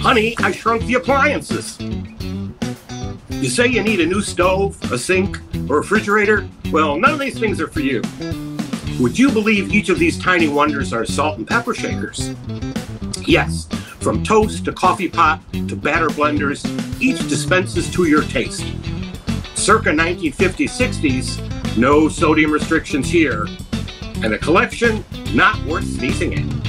Honey, I shrunk the appliances. You say you need a new stove, a sink, or refrigerator? Well, none of these things are for you. Would you believe each of these tiny wonders are salt and pepper shakers? Yes, from toast to coffee pot to batter blenders, each dispenses to your taste. Circa 1950s 60s, no sodium restrictions here, and a collection not worth sneezing at.